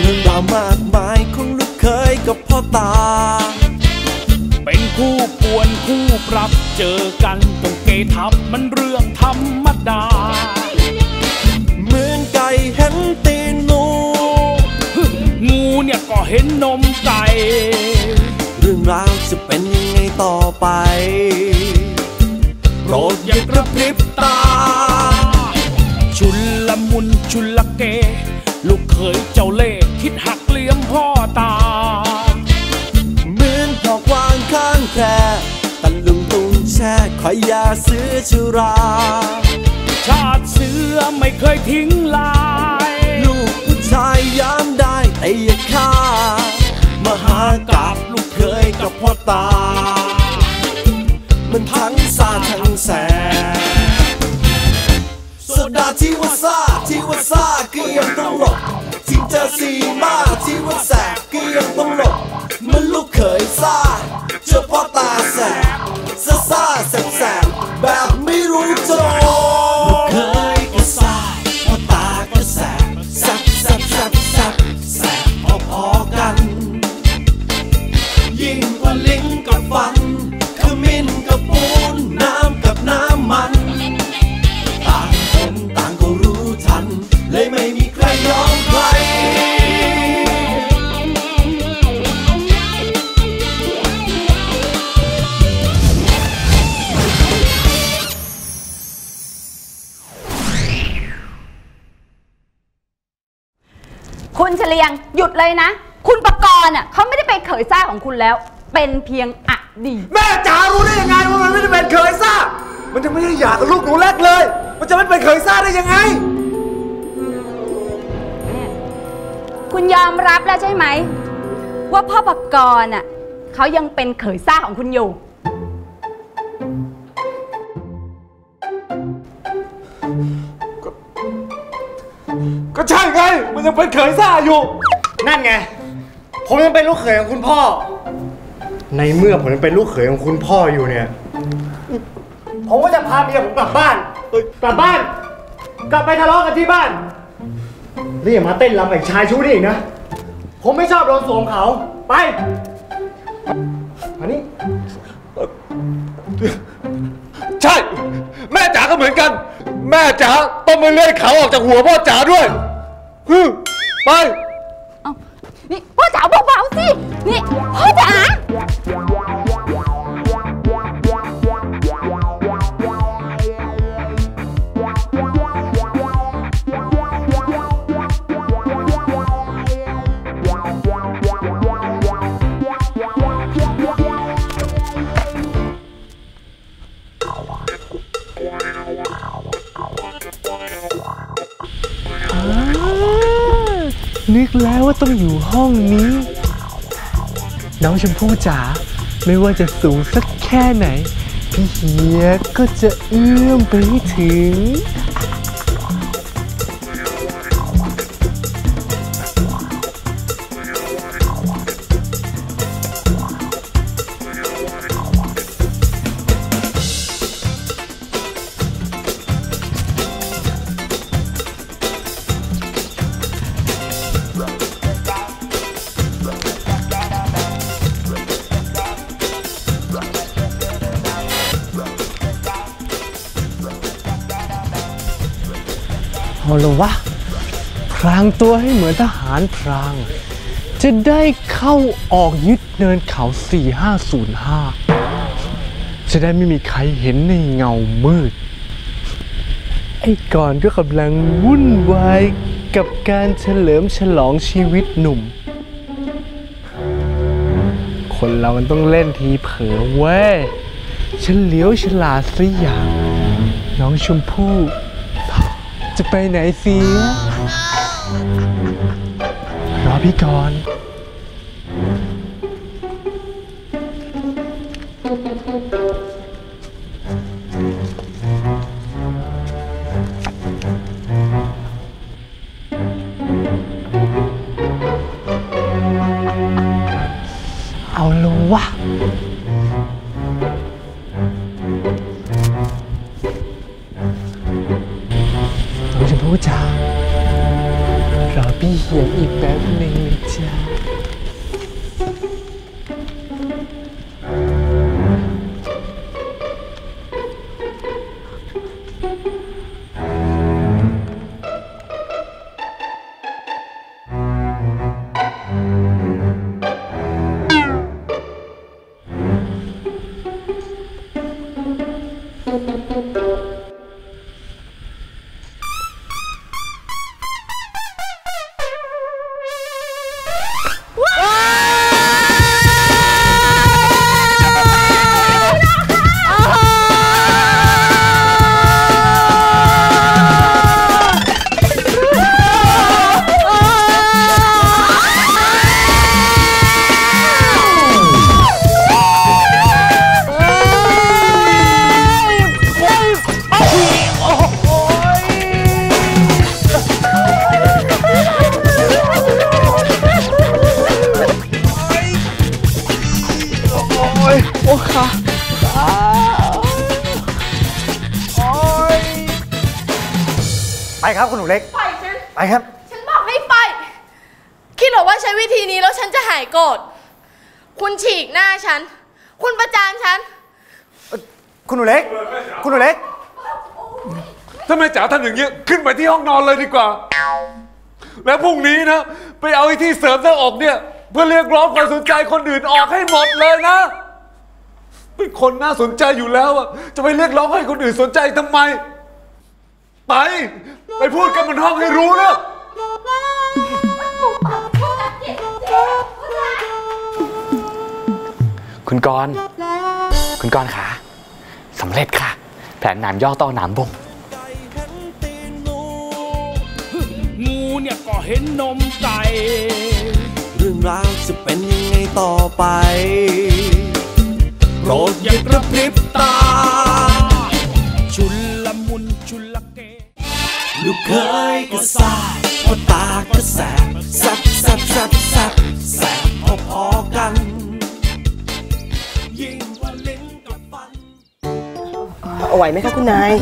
เรื่องราวมากมายของลูกเคยกับพ่อตา เป็นคู่ปวนคู่ปรับเจอกันต้องเกทับมันเรื่องธรรมดา เหมือนไก่เห็นตีนงูงูเนี่ยก็เห็นนมไก่เรื่องราวจะเป็นยังไงต่อไป โปรดอย่ากระพริบตา ชุนละมุนชุนละเกลูกเขยเจ้าเล่ แช่คอยยาซื้อชุรา ชาติเสือไม่เคยทิ้งลาย ลูกผู้ชายย้ำได้แต่อย่าฆ่ามหากราบลูกเคยกับพ่อตา มันทั้งซาทั้งแสบโซดาที่ว่าซาที่ว่าซาก็ยังต้องหลบที่เจอซีมาที่ว่าแสบก็ยังต้องหลบมันลูกเขยซาเจอพ่อตาแสบซาซาแสบ เลยนะ คุณประกรณ์อะเขาไม่ได้เป็นเขยซ่าของคุณแล้ว เป็นเพียงอดีตแม่จ๋ารู้ได้ยังไงว่ามันไม่ได้เป็นเคยซ่า มันจะไม่ได้อยากกับลูกหนูแรกเลย มันจะไม่เป็นเคยซ่าได้ยังไง คุณยอมรับแล้วใช่ไหม ว่าพ่อประกรณ์อะเขายังเป็นเขยซ่าของคุณอยู่ ก็ใช่ไง มันยังเป็นเคยซ่าอยู่ นั่นไง ผมยังเป็นลูกเขยของคุณพ่อ ในเมื่อผมยังเป็นลูกเขยของคุณพ่ออยู่เนี่ย ผมก็จะพาเมียผมกลับบ้านกลับบ้าน กลับไปทะเลาะกันที่บ้านนี่อย่ามาเต้นรำกับชายชู้นี่อีกนะ ผมไม่ชอบโดนสวมเขา ไปมานี่ใช่ แม่จ๋าก็เหมือนกัน แม่จ๋าต้องมาเลื่อยเขาออกจากหัวพ่อจ๋าด้วยฮึไป นี่พ่อจ๋าเบาๆ กแล้วว่าต้องอยู่ห้องนี้ น้องชมพู่จ๋าไม่ว่าจะสูงสักแค่ไหน พี่เฮียก็จะเอื้อมไปให้ถึง เอาละวะพรางตัวให้เหมือนทหารพราง จะได้เข้าออกยึดเนินเขา 4505 จะได้ไม่มีใครเห็นในเงามืด ไอ้ก่อนก็กำลังวุ่นวายกับการเฉลิมฉลองชีวิตหนุ่ม คนเรามันต้องเล่นทีเผลอเว้ยเฉลียวฉลาดสิอย่าง น้องชมพู่ จะไปไหนเสียรอพี่ก่อน ครับคุณหนูเล็ก ปล่อยฉัน ไปครับ ฉันบอกให้ไปคิดเหรอว่าใช้วิธีนี้แล้วฉันจะหายโกรธ คุณฉีกหน้าฉัน คุณประจานฉัน คุณหนูเล็ก คุณหนูเล็ก ถ้าแม่จ๋าทำอย่างเงี้ยขึ้นไปที่ห้องนอนเลยดีกว่า แล้วพรุ่งนี้นะ ไปเอาไอ้ที่เสริมหน้าอกเนี่ย เพื่อเรียกร้องความสนใจคนอื่นออกให้หมดเลยนะเป็นคนน่าสนใจอยู่แล้วอะจะไปเรียกร้องให้คนอื่นสนใจทำไม ไป ไปพูดกันบนห้องให้รู้เนะคุณกรณ์คุณกรณ์ขาสำเร็จค่ะ แผนหนามย่อต่อหนามบงงูเนี่ยก็เห็นนมไก่เรื่องราวจะเป็นยังไงต่อไปโปรดอย่ากระพริบตาชุน เคยก็ซ่าพอตาก็แสบแสบแสบแสบแสบแสบพอๆกัน ยิ่งกว่าลิ้นกับฟันเอาไหวไหมคะคุณนาย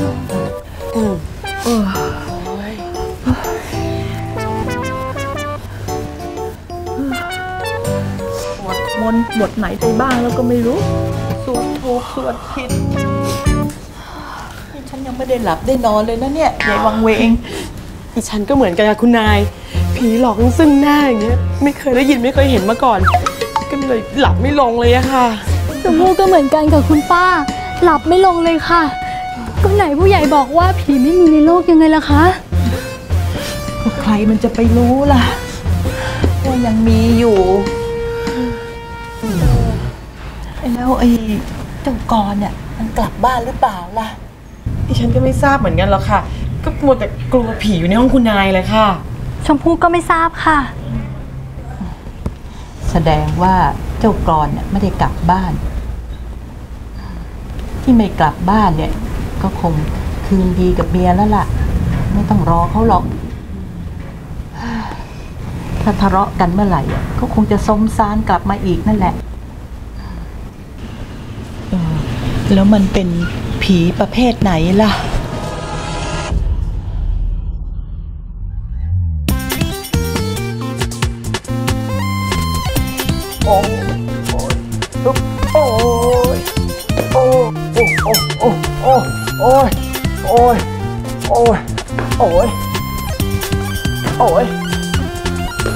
สวดมนต์บทไหนไปบ้างแล้วก็ไม่รู้ สวดถูกสวดผิด ยังไม่ได้หลับได้นอนเลยนะเนี่ยยายวังเวงอีฉันก็เหมือนกันค่ะคุณนาย ผีหลอกซึ่งหน้าอย่างเงี้ยไม่เคยได้ยินไม่เคยเห็นมาก่อน ก็เลยหลับไม่ลงเลยอะค่ะชมพู่ก็เหมือนกันกับคุณป้า หลับไม่ลงเลยค่ะ ก็ไหนผู้ใหญ่บอกว่าผีไม่มีในโลกยังไงล่ะคะใครมันจะไปรู้ล่ะว่ายังมีอยู่แล้วไอ้เจ้ากรเนี่ยมันกลับบ้านหรือเปล่าล่ะอี ฉันก็ไม่ทราบเหมือนกันหรอกค่ะ ก็มัวแต่กลัวผีอยู่ในห้องคุณนายเลยค่ะ ชมพู่ก็ไม่ทราบค่ะ แสดงว่าเจ้ากรเนี่ยไม่ได้กลับบ้าน ที่ไม่กลับบ้านเนี่ย ก็คงคืนดีกับเมียแล้วล่ะ ไม่ต้องรอเขาหรอก ถ้าทะเลาะกันเมื่อไหร่อะก็คงจะสมซานกลับมาอีกนั่นแหละเออแล้วมันเป็น ผีประเภทไหนล่ะโอ้ยโอ้ยโอ้ยโอ้ยโอ้ยโอ้ย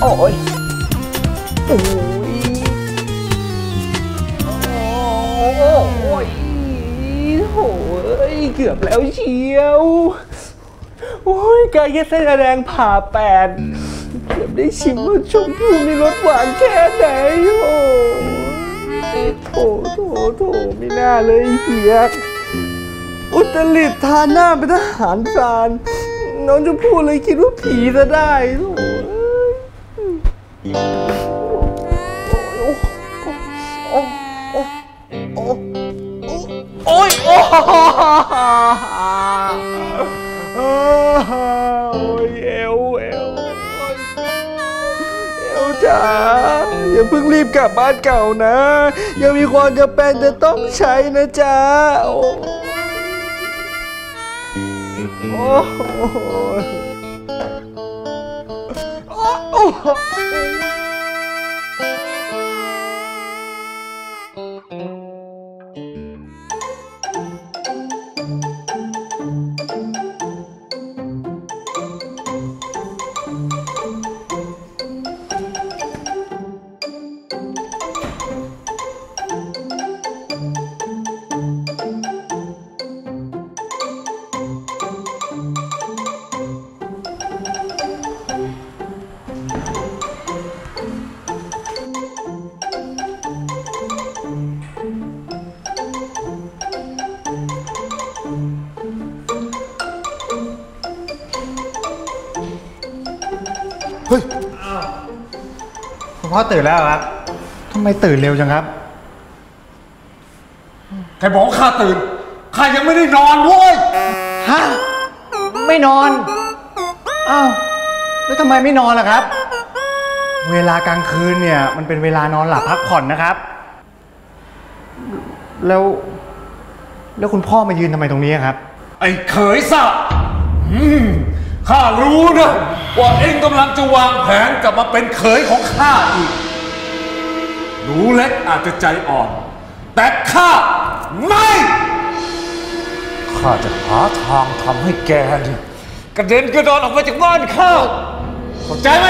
โอ้ยโโอ้ยเกือบแล้วเชียว โอ้ยกายแค่เส้นแดงผ่าแปด เกือบได้ชิมว่าชมพู่มีรสหวานแค่ไหนโอ้โถโถโถไม่น่าเลยเฮียอุตริดทานหน้าเป็นทหารพรานน้องชมพู่เลยคิดว่าผีจะได้โถ่ โอ้ยเอวเอวเอวจ๋าอย่าเพิ่งรีบกลับบ้านเก่านะ ยังมีความจำเป็นจะต้องใช้นะจ๊ะโอ้โอ้โห คุณพ่อตื่นแล้วเหรอครับทำไมตื่นเร็วจังครับใครบอกว่าข้าตื่นข้ายังไม่ได้นอนเว้ยฮะไม่นอนอ้าวแล้วทำไมไม่นอนล่ะครับ เวลากลางคืนเนี่ยมันเป็นเวลานอนหลับพักผ่อนนะครับ แล้ว แล้วคุณพ่อมายืนทำไมตรงนี้ครับ ไอ้เขยสับอืม ข้ารู้นะ ว่าเองกำลังจะวางแผนกลับมาเป็นเขยของข้าอีก หนูเล็กอาจจะใจอ่อน แต่ข้าไม่ ข้าจะหาทางทำให้แกเนี่ยกระเด็นกระดอนออกมาจากบ้านข้าเข้าใจไหม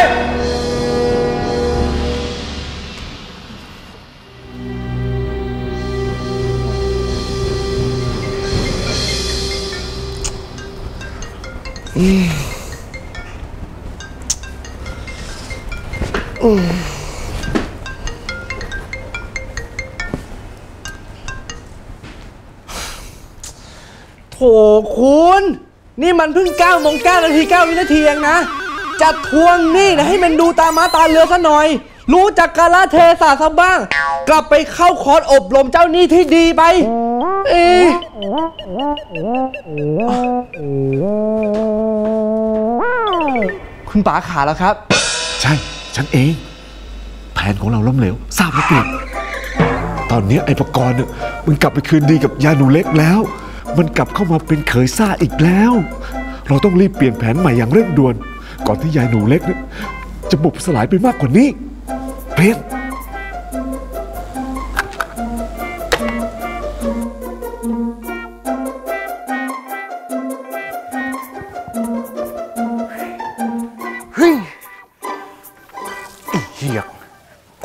โถคุณ นี่มันเพิ่ง9โมง9นาที9วินาทีเองนะ จะทวงหนี่นะให้มันดูตามาตาเรือซะหน่อย รู้จักกาลเทศะซะบ้าง กลับไปเข้าคอร์สอบรมเจ้าหนี้ที่ดีไป เอะคุณป๋าขาแล้วครับ ใช่ ฉันเอง แผนของเราล้มเหลวทราบหรือเปล่าตอนนี้ไอ้ปะกรณ์เนี่ยมันกลับไปคืนดีกับยาหนูเล็กแล้ว มันกลับเข้ามาเป็นเขยซ่าอีกแล้ว เราต้องรีบเปลี่ยนแผนใหม่อย่างเร่งด่วน ก่อนที่ยายหนูเล็กเนี่ยจะบุบสลายไปมากกว่านี้เพชร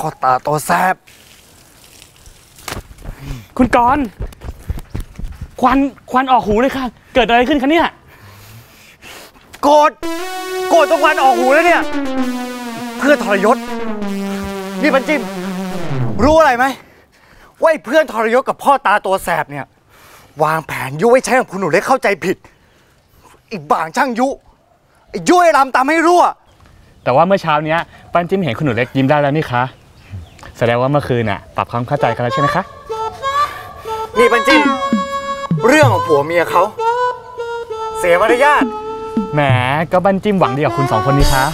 อตาโตแซบคุณกรณ์ควันควันออกหูเลยค่ะ เกิดอะไรขึ้นคะเนี่ยโกรธโกรธตรงวันออกหูแล้วเนี่ย เพื่อนทรยศ นี่ปันจิม รู้อะไรไหมว่าไอ้เพื่อนทรยศกับพ่อตาตัวแสบเนี่ย วางแผนยุให้ใช้กับคุณหนูเล็กเข้าใจผิด อีกบ่างช่างยุไอ้ยุไอ้รำตามให้รั่ว แต่ว่าเมื่อเช้าเนี้ยปันจิมเห็นคุณหนูเล็กยิ้มได้แล้วนี่คะ แสดงว่าเมื่อคืนน่ะปรับความเข้าใจกันแล้วใช่ไหมคะ นี่ปันจิมเรื่องของผัวเมียเขา เสียมารยาทแหมก็บันจิมหวังดีกับคุณสองคนนี้คะ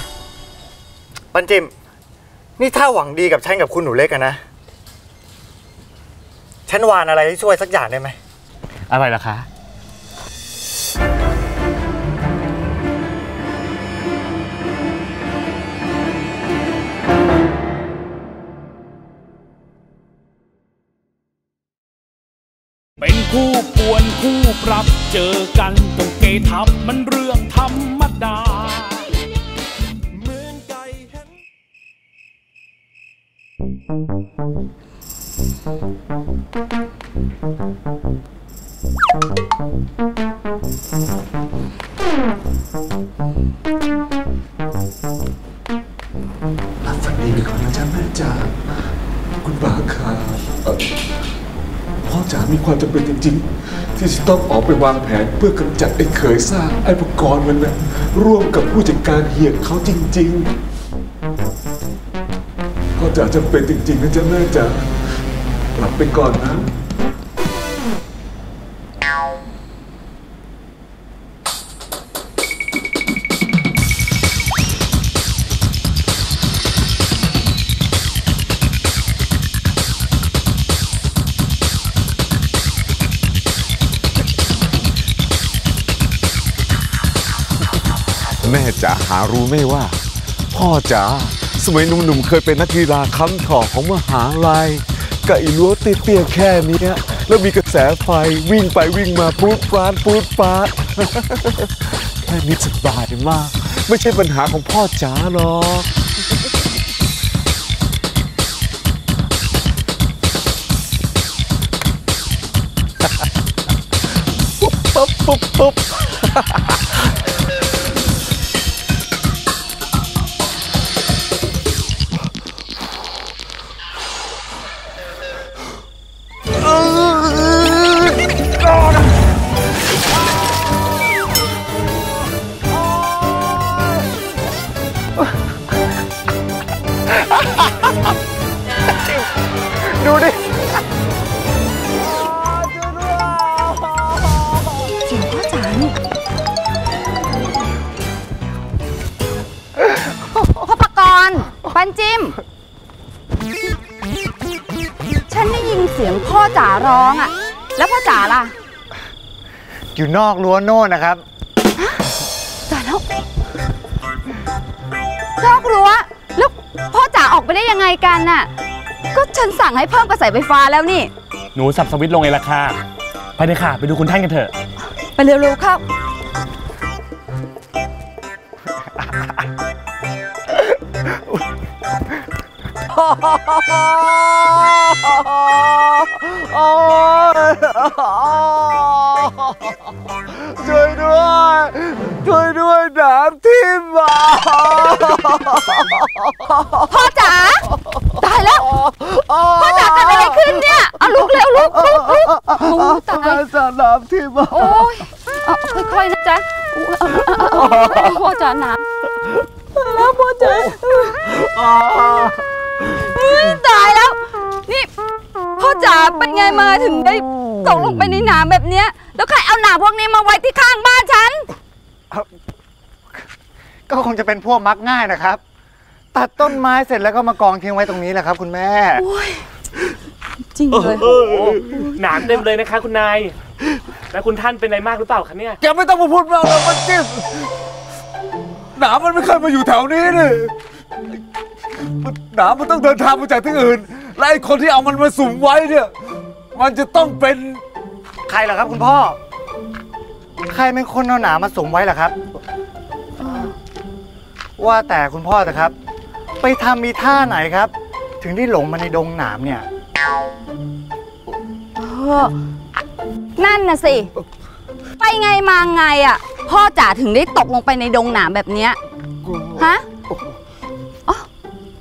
ปันจิมนี่ถ้าหวังดีกับฉันกับคุณหนูเล็กอะนะฉันวานอะไรให้ช่วยสักอย่างได้ไหมอะไรล่ะคะ เป็นคู่ป่วนคู่ปรับเจอกันต้องเกทับมันเรื่องธรรมดาเหลับฝันดีดีกว่านะจ๊ะแม่จ๋าคุณบาค่ะเอ่อพ่อจ๋า มีความจำเป็นจริง ๆ ที่จะต้องออกไปวางแผนเพื่อกำจัดไอ้เขยซ่าไอ้ปกรณ์มันนะร่วมกับผู้จัดการเหียกเขาจริงๆพ่อจ๋าจำเป็นจริงๆนะจ๊ะแม่จ๋าหลับไปก่อนนะ ไม่ว่า พ่อจ๋าสมัยหนุ่มๆเคยเป็นนักกีฬาค้ำถอของมหาลัยกับไอีรั้วเตี้ยๆแค่นี้แล้วมีกระแสไฟวิ่งไปวิ่งมาปูดปาดปูดปาดแค่นี้สบายมาก ไม่ใช่ปัญหาของพ่อจ๋าหรอกปุ๊บปุ๊บปุ๊บ อยู่นอกรั้วโน่นนะครับจ๋าแล้วนอกรั้วแล้วพ่อจ๋าออกไปได้ยังไงกันน่ะ ก็ฉันสั่งให้เพิ่มกระแสไฟฟ้าแล้วนี่ หนูสับสวิตช์ลงเองละค่ะไปเลยค่ะ ไปดูคุณท่านกันเถอะ ไปเร็วๆเข้าโอ้ย ช่วยด้วย ช่วยด้วยน้ำทิ่มมาพ่อจ๋าตายแล้วพ่อจ๋าเกิดอะไรขึ้นเนี่ยเอาลุกเร็วลุกลุกลุกโอ้ตายสาน้ำทิ่มมาโอ้ยเอาค่อยๆนะจ๊ะอุ๊ยเอาเอาเอาเอาพ่อจ๋าน้ำแล้วพ่อจ๋าตายแล้วนี่พ่อจ๋าเป็นไงมาถึงได้ตกลงไปในน้ำแบบเนี้ย แล้วใครเอาหนามพวกนี้มาไว้ที่ข้างบ้านฉัน ก็คงจะเป็นพวกมักง่ายนะครับ ตัดต้นไม้เสร็จแล้วก็มากองทิ้งไว้ตรงนี้แหละครับ คุณแม่จริงเลยหนามเต็มเลยนะคะ คุณนาย แล้วคุณท่านเป็นอะไรมากหรือเปล่าคะเนี่ยแกไม่ต้องมาพูดมากแล้วมันจิ้มหนามมันไม่เคยมาอยู่แถวนี้นี่มันหนามมันต้องเดินทางมาจากที่อื่น และไอ้คนที่เอามันมาสุมไว้เนี่ย มันจะต้องเป็น ใครเหรอครับ คุณพ่อ ใครเป็นคนเอาหนามมาสมไว้ล่ะครับ ว่าแต่คุณพ่อนะครับ ไปทำมีท่าไหนครับ ถึงได้หลงมาในดงหนามเนี่ยเออนั่นน่ะสิ ไปไงมาไงอะ พ่อจ๋าถึงได้ตกลงไปในดงหนามแบบเนี้ยฮะอ๋อ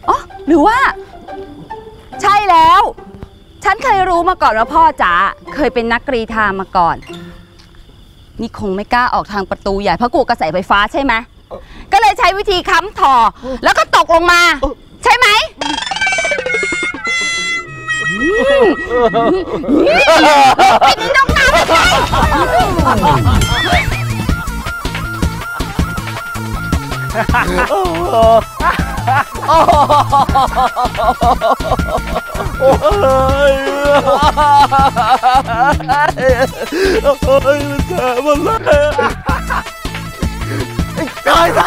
อ๋อหรือว่า ใช่แล้ว ฉันเคยรู้มาก่อนว่าพ่อจ๋าเคยเป็นนักกรีธามาก่อน นี่คงไม่กล้าออกทางประตูใหญ่เพราะกลัวกระแสไฟฟ้าใช่ไหมก็เลยใช้วิธีค้ำถ่อแล้วก็ตกลงมา ใช่ไหมปิดในดงน้ำเลย โอ้ยโอ้ยมันแสบหมดเลยตายซะ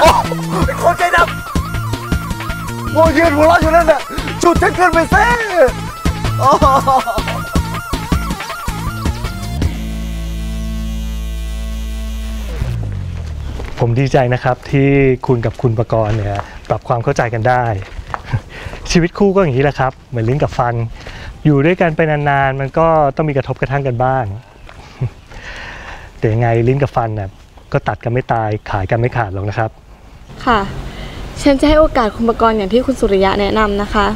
ไอ้คนใจดำโมยืนหัวเราะอยู่นั่นน่ะจุดฉันขึ้นไปเซ่โอ้ผมดีใจนะครับที่คุณกับคุณประกรณ์เนี่ยปรับความเข้าใจกันได้ ชีวิตคู่ก็อย่างนี้แหละครับ เหมือนลิ้นกับฟัน อยู่ด้วยกันไปนานๆ มันก็ต้องมีกระทบกระทั่งกันบ้าง แต่ยังไงลิ้นกับฟันน่ะก็ตัดกันไม่ตายขายกันไม่ขาดหรอกนะครับ ค่ะ ฉันจะให้โอกาสคุณประกรณ์อย่างที่คุณสุริยะแนะนำนะคะ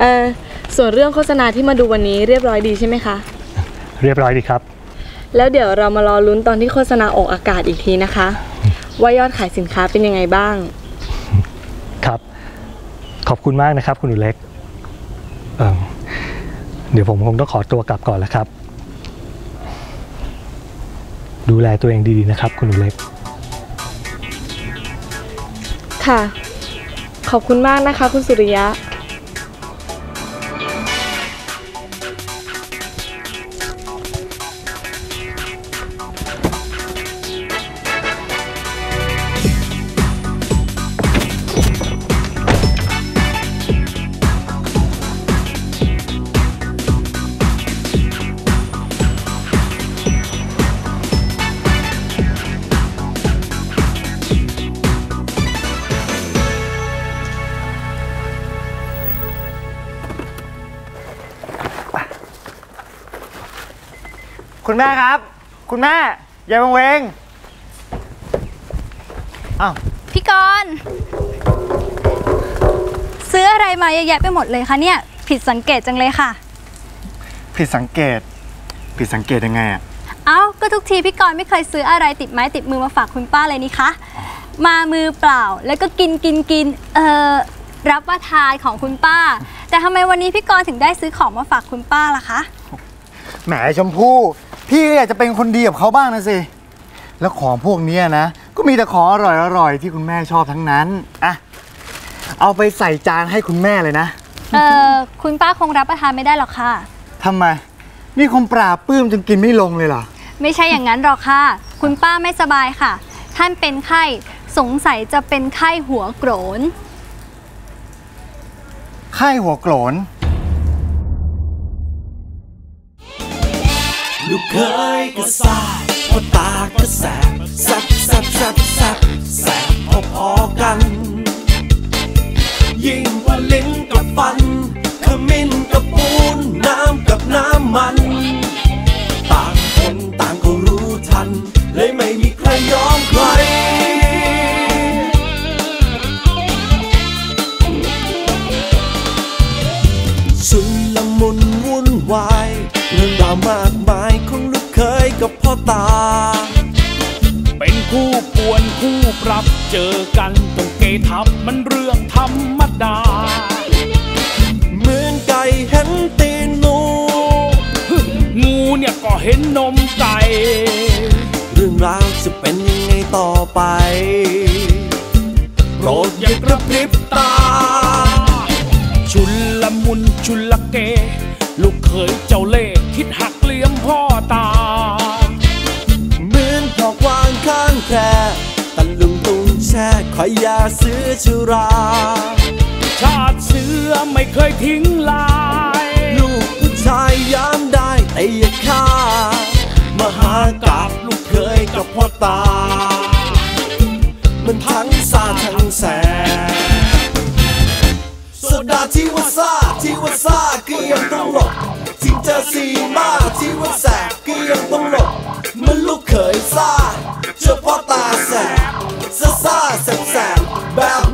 เออส่วนเรื่องโฆษณาที่มาดูวันนี้เรียบร้อยดีใช่ไหมคะ เรียบร้อยดีครับ แล้วเดี๋ยวเรามารอลุ้นตอนที่โฆษณาออกอากาศอีกทีนะคะ ว่ายอดขายสินค้าเป็นยังไงบ้าง ครับ ขอบคุณมากนะครับ คุณหนูเล็กเเดี๋ยวผมคงต้องขอตัวกลับก่อนแล้วครับ ดูแลตัวเองดีๆนะครับ คุณหนูเล็ก ค่ะ ขอบคุณมากนะคะ คุณสุริยะ คุณแม่ครับ คุณแม่อย่าบังเวงอ้าวพี่กรณ์ซื้ออะไรมาเยอะแยะไปหมดเลยคะเนี่ย ผิดสังเกตจังเลยค่ะ ผิดสังเกต ผิดสังเกตยังไงอะเอ้าก็ทุกทีพี่กรณ์ไม่เคยซื้ออะไรติดไม้ติดมือมาฝากคุณป้าเลยนี่คะมามือเปล่าแล้วก็กินกินกินเอ่อรับประทานของคุณป้า แต่ทำไมวันนี้พี่กรณ์ถึงได้ซื้อของมาฝากคุณป้าล่ะคะ แหมชมพู่ พี่อยากจะเป็นคนดีกับเขาบ้างนะสิ แล้วของพวกเนี้ยนะ ก็มีแต่ของอร่อยๆที่คุณแม่ชอบทั้งนั้นอะเอาไปใส่จานให้คุณแม่เลยนะ เอ่อคุณป้าคงรับประทานไม่ได้หรอกค่ะทำไม นี่คงปราบปลื้มจนกินไม่ลงเลยเหรอ ไม่ใช่อย่างนั้นหรอกค่ะ คุณป้าไม่สบายค่ะ ท่านเป็นไข้ สงสัยจะเป็นไข้หัวโกรน ไข้หัวโกรน ลูกเคยก็ซ่าพอตาก็แสบแสบแสบแสบแสบแสบพอๆกัน ยิ่งกว่าลิ้นกับฟันขมิ้นกับปูนน้ำกับน้ำมัน ต่างคนต่างก็รู้ทัน เลยไม่มีใครยอมใครชุนละมุนวุ่นวายเรื่องราวมากมาย พ่อตา เป็นคู่ป่วนคู่ปรับเจอกันต้องเกทับมันเรื่องธรรมดา เหมือนไก่เห็นตีนหนูงูเนี่ยก็เห็นนมไก่ เรื่องราวจะเป็นยังไงต่อไป โปรดอย่ากระพริบตา ชุนละมุนชุนละเก ลูกเขยเจ้าเล่ แช่คอยยาซื้อชุรา ชาติเสือไม่เคยทิ้งลาย ลูกผู้ชายยามได้แต่อย่าฆ่ามหากาบลูกเคยกับพ่อตา มันทั้งซาทั้งแสบโซดาที่ว่าซาที่ว่าซาก็ยังต้องหลบที่เจอซีมาที่ว่าแสบก็ยังต้องหลบมันลูก subside. Bow